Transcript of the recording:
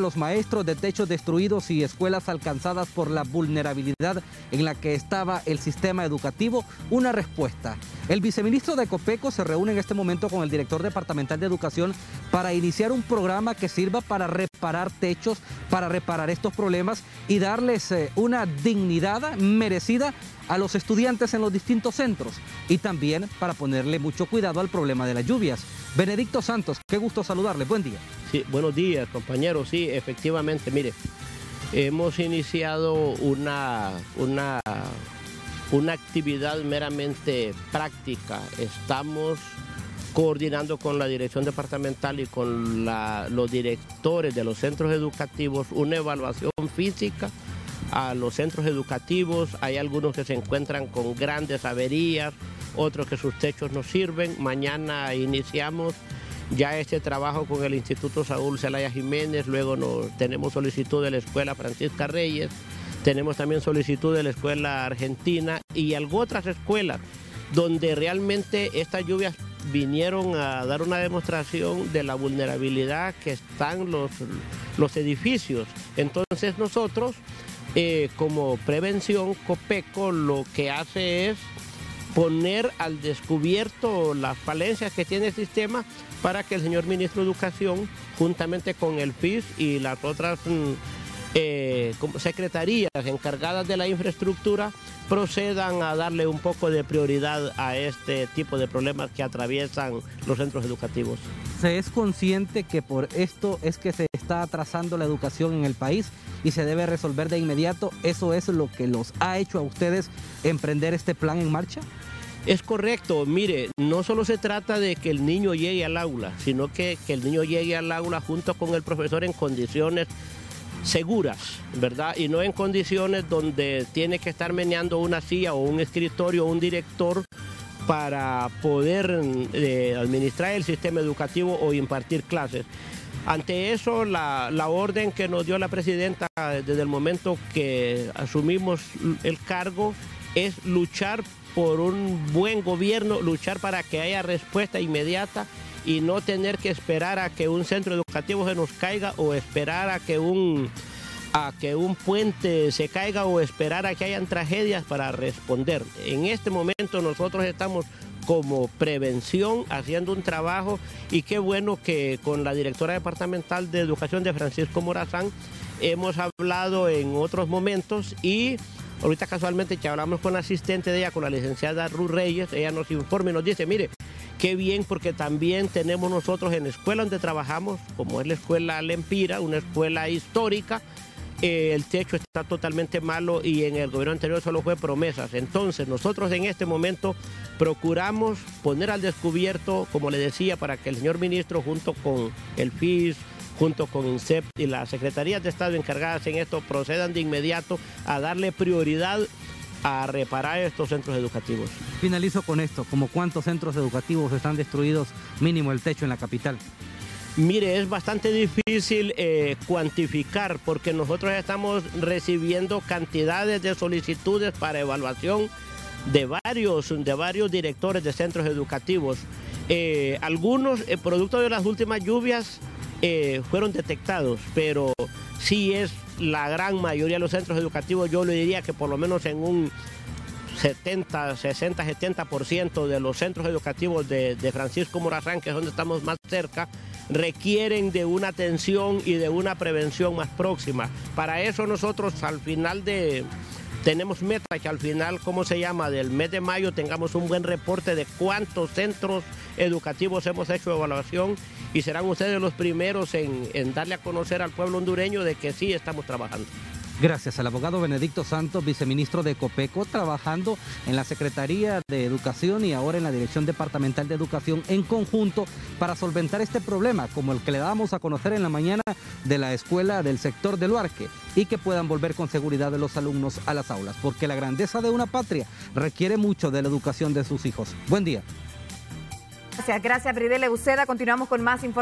los maestros de techos destruidos y escuelas alcanzadas por la vulnerabilidad en la que estaba el sistema educativo? Una respuesta. El viceministro de Copeco se reúne en este momento con el director departamental de educación para iniciar un programa que sirva para reparar techos, para reparar estos problemas y darles eh, una dignidad merecida a los estudiantes en los distintos centros y también para ponerle mucho cuidado al problema de las lluvias. Benedicto Santos, qué gusto saludarle, buen día. Buenos días compañeros, sí, efectivamente, mire, hemos iniciado una, una, una actividad meramente práctica, estamos coordinando con la dirección departamental y con los directores de los centros educativos una evaluación física a los centros educativos. Hay algunos que se encuentran con grandes averías, otros que sus techos no sirven. Mañana iniciamos ya este trabajo con el Instituto Saúl Celaya Jiménez, luego nos, tenemos solicitud de la Escuela Francisca Reyes, tenemos también solicitud de la Escuela Argentina y algunas otras escuelas donde realmente estas lluvias vinieron a dar una demostración de la vulnerabilidad que están los, los edificios. Entonces nosotros eh, como prevención, COPECO lo que hace es poner al descubierto las falencias que tiene el sistema para que el señor ministro de Educación, juntamente con el FIS y las otras mm, eh, secretarías encargadas de la infraestructura, procedan a darle un poco de prioridad a este tipo de problemas que atraviesan los centros educativos. ¿Se es consciente que por esto es que se está atrasando la educación en el país y se debe resolver de inmediato? ¿Eso es lo que los ha hecho a ustedes emprender este plan en marcha? Es correcto, mire, no solo se trata de que el niño llegue al aula, sino que, que el niño llegue al aula junto con el profesor en condiciones seguras, ¿verdad? Y no en condiciones donde tiene que estar meneando una silla o un escritorio o un director para poder eh, administrar el sistema educativo o impartir clases. Ante eso, la, la, orden que nos dio la presidenta desde el momento que asumimos el cargo es luchar por un buen gobierno, luchar para que haya respuesta inmediata y no tener que esperar a que un centro educativo se nos caiga o esperar a que un a que un puente se caiga o esperar a que hayan tragedias para responder. En este momento nosotros estamos como prevención haciendo un trabajo y qué bueno que con la directora departamental de educación de Francisco Morazán hemos hablado en otros momentos y ahorita casualmente que hablamos con la asistente de ella, con la licenciada Ruth Reyes, ella nos informa y nos dice, mire, Qué bien porque también tenemos nosotros en la escuela donde trabajamos, como es la escuela Lempira, una escuela histórica, eh, el techo está totalmente malo y en el gobierno anterior solo fue promesas. Entonces nosotros en este momento procuramos poner al descubierto, como le decía, para que el señor ministro junto con el FIS, junto con INSEP y las secretarías de Estado encargadas en esto procedan de inmediato a darle prioridad a reparar estos centros educativos. Finalizo con esto, como cuántos centros educativos están destruidos mínimo el techo en la capital. Mire, es bastante difícil eh, cuantificar porque nosotros estamos recibiendo cantidades de solicitudes para evaluación de varios, de varios directores de centros educativos. Eh, algunos, eh, producto de las últimas lluvias, fueron detectados, pero sí es la gran mayoría de los centros educativos, yo le diría que por lo menos en un 70, 60, 70% de los centros educativos de, Francisco Morazán, que es donde estamos más cerca, requieren de una atención y de una prevención más próxima. Para eso nosotros al final de, tenemos meta que al final, ¿cómo se llama? Del mes de mayo tengamos un buen reporte de cuántos centros educativos hemos hecho evaluación y serán ustedes los primeros en, en darle a conocer al pueblo hondureño de que sí estamos trabajando. Gracias al abogado Benedicto Santos, viceministro de Copeco, trabajando en la Secretaría de Educación y ahora en la Dirección Departamental de Educación en conjunto para solventar este problema, como el que le damos a conocer en la mañana de la escuela del sector de Luarque, y que puedan volver con seguridad de los alumnos a las aulas, porque la grandeza de una patria requiere mucho de la educación de sus hijos. Buen día. Gracias, gracias Bridele Uceda. Continuamos con más información.